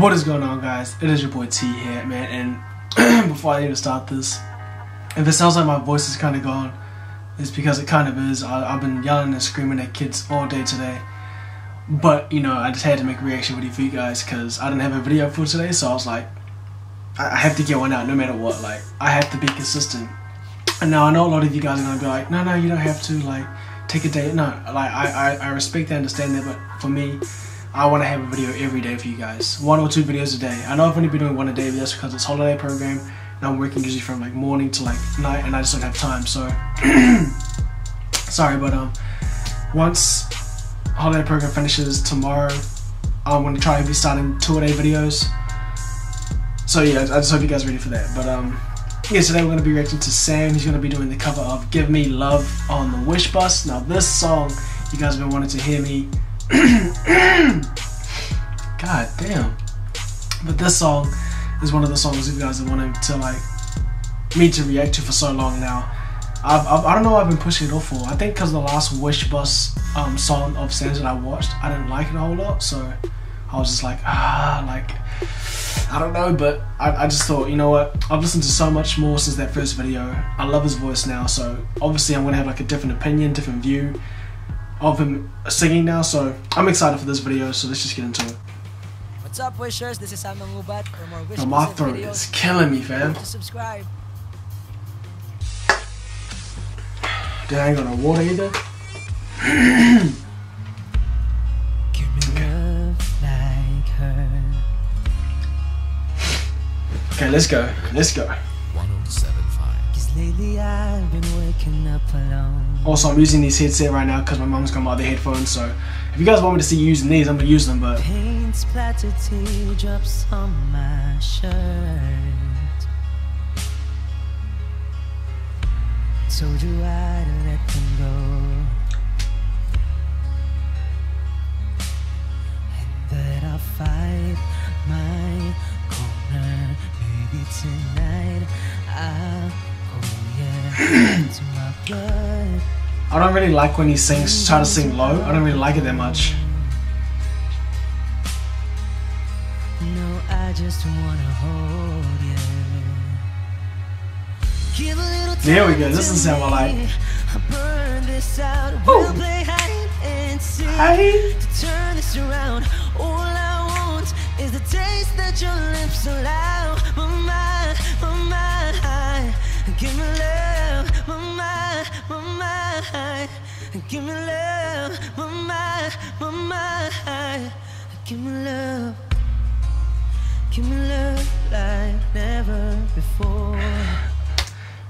What is going on guys? It is your boy T here man and before I even start this if it sounds like my voice is kind of gone it's because it kind of is. I, have been yelling and screaming at kids all day today but you know I just had to make a reaction video for you guys because I didn't have a video for today so I was like I, I have to get one out no matter what like I have to be consistent and now I know a lot of you guys are gonna be like no no you don't have to like take a day no like I, I, I respect and understand that but for me I want to have a video every day for you guys. One or two videos a day. I know I've only been doing one a day, but that's because it's holiday program. And I'm working usually from like morning to like night and I just don't have time. So, sorry, but um, once holiday program finishes tomorrow, I'm to try and be starting two a day videos. So yeah, I just hope you guys are ready for that. But um, yeah, today we're going to be reacting to Sam. He's going to be doing the cover of Give Me Love on the Wish Bus. Now this song, you guys have been wanting to hear me God damn. But this song is one of the songs you guys have wanted to like me to react to for so long now. I've, I've, I do not know I've been pushing it off for. I think because the last Wish Bus um, song of Sam's that I watched, I didn't like it a whole lot. So I was just like, ah, like, I don't know. But I, I just thought, you know what? I've listened to so much more since that first video. I love his voice now. So obviously I'm going to have like a different opinion, different view of him singing now, so I'm excited for this video, so let's just get into it. What's up, wishers? This is Sam Mangubat for more wish my throat videos. is killing me, fam. To subscribe. Dude, I ain't got no water either. okay, let's go. Let's go. Also, I'm using these headset right now because my mom's got my other headphones. So, if you guys want me to see you using these, I'm gonna use them. But paint splattered teardrops on my shirt. Told you I'd let them go. And that I'll fight my corner. Maybe tonight I'll I don't really like when he sings, try to sing low. I don't really like it that much. No, I just wanna hold you. There we go. This is how I like. Ooh. Hey. Turn this around. All I want is the taste that your lips allow. My mind, my mind. Give me love, my mind, my mind. Give me love, my mind, my mind. Give me love, give me love like never before.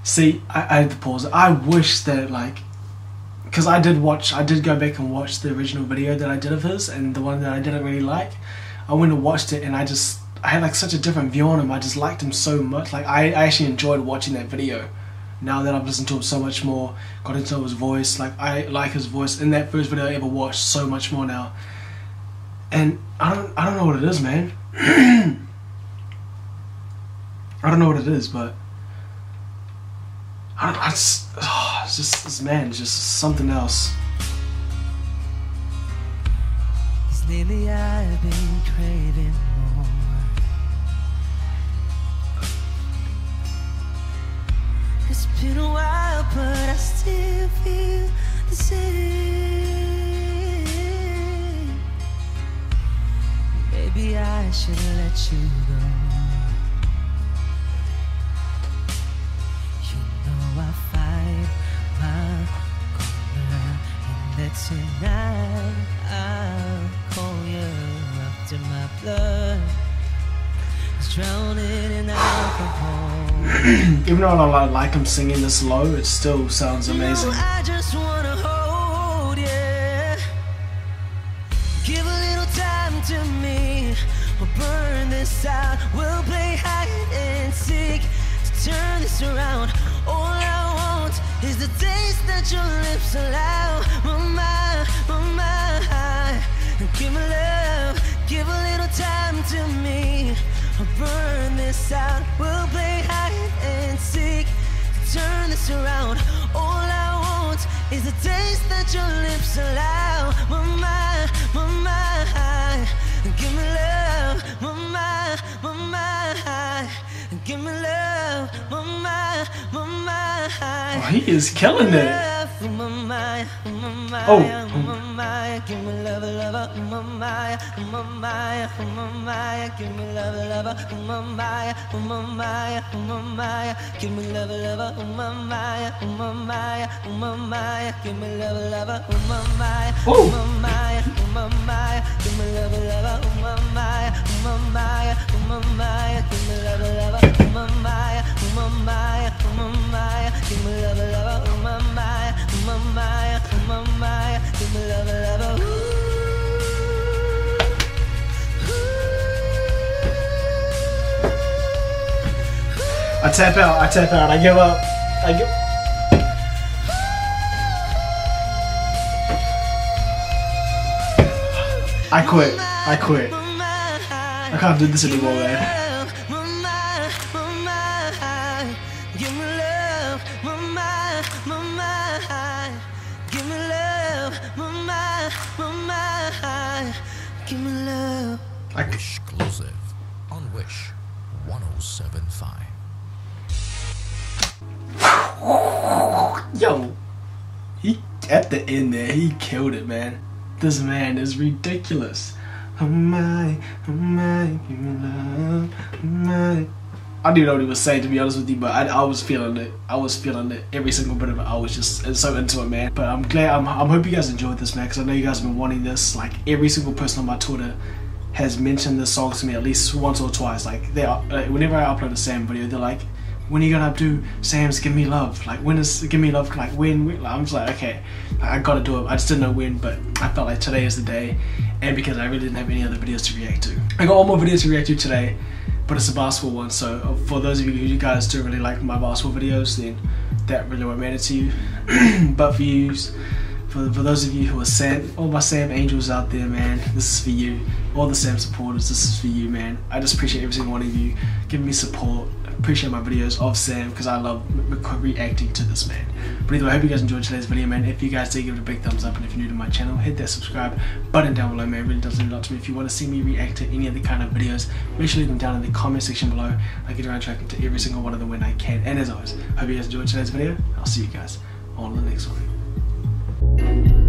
See, I, I had to pause. I wish that like, because I did watch, I did go back and watch the original video that I did of his, and the one that I didn't really like. I went and watched it, and I just I had like such a different view on him. I just liked him so much. Like I, I actually enjoyed watching that video. Now that I've listened to him so much more, got into his voice. Like I like his voice in that first video I ever watched so much more now. And I don't I don't know what it is, man. I don't know what it is, but I, I just, oh, it's just this man, just something else. I've been craving been a while, but I still feel the same. Maybe I should let you go. You know I fight my corner, and that tonight I'll call you after my blood Even though I don't like him singing this low, it still sounds amazing. I just wanna hold you. Give a little time to me. We'll burn this out. We'll play hide and seek to turn this around. All I want is the taste that your lips allow. turn this around. All I want is a taste that your lips allow. Give me love. Give me love. Oh, he is killing it. Oh, Give me love, lover, Maya, Maya, Maya, give me love, lover, Maya, Maya, Maya, give me love, lover, Maya, Maya, Maya, give me love, lover, Maya, Oh. Maya, Maya, give me love, lover, Maya, Maya, Maya, give me love, lover, Maya, Maya, Maya, give me love, lover, Maya, I tap out. I tap out. I give up. I give. I quit. I quit. I can't do this anymore, man. Exclusive on Wish 1075 yo, he at the end there, he killed it, man. This man is ridiculous. My. I didn't know what he was saying to be honest with you, but I, I was feeling it. I was feeling it every single bit of it. I was just so into it, man. But I'm glad. I'm, I'm hope you guys enjoyed this, man, because I know you guys have been wanting this. Like every single person on my Twitter has mentioned this song to me at least once or twice. Like they, are, uh, whenever I upload a Sam video, they're like, "When are you gonna do Sam's Give Me Love? Like when is Give Me Love? Like when?" I'm just like, okay, I gotta do it. I just didn't know when, but I felt like today is the day, and because I really didn't have any other videos to react to, I got one more videos to react to today but it's a basketball one. So uh, for those of you who you guys do really like my basketball videos, then that really won't matter to you. but for you, for, for those of you who are Sam, all my Sam Angels out there, man, this is for you. All the Sam supporters, this is for you, man. I just appreciate every single one of you giving me support. Appreciate my videos of Sam because I love re- reacting to this man. But either way, I hope you guys enjoyed today's video, man. If you guys did, give it a big thumbs up, and if you're new to my channel, hit that subscribe button down below, man. It really does mean a lot to me. If you want to see me react to any other kind of videos, make sure you leave them down in the comment section below. I get around tracking to every single one of them when I can. And as always, hope you guys enjoyed today's video. I'll see you guys on the next one.